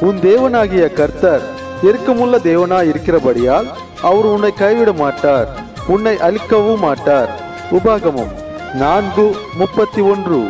உன் தேவனாகிய கர்த்தர் இருக்கமுள்ள தேவனா இருக்கிறபடியால் அவர் உன்னை கைவிட மாட்டார் உன்னை அழிக்கவும் மாட்டார். உபாகமம் நான்கு முப்பத்தி ஒன்று.